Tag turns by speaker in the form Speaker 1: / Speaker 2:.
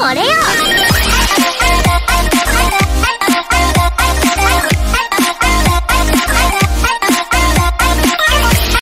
Speaker 1: これよ。